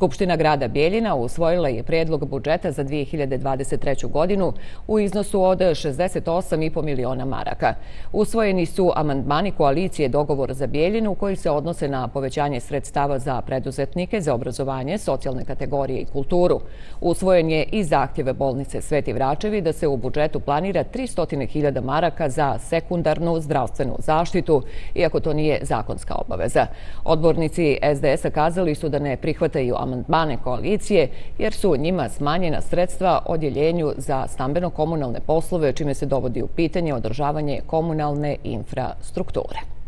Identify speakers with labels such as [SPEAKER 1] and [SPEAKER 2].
[SPEAKER 1] Skupština grada Bijeljina usvojila je predlog budžeta za 2023. godinu u iznosu od 68,5 miliona maraka. Usvojeni su amandmani koalicije Dogovor za Bijeljinu koji se odnose na povećanje sredstava za preduzetnike, za obrazovanje, socijalne kategorije i kulturu. Usvojen je i zahtjeve bolnice Sveti Vračevi da se u budžetu planira 300.000 maraka za sekundarnu zdravstvenu zaštitu, iako to nije zakonska obaveza. Odbornici SDS-a kazali su da ne prihvataju amandmane koalicije, jer su njima smanjena sredstva odjeljenju za stambeno-komunalne poslove, čime se dovodi u pitanje održavanje komunalne infrastrukture.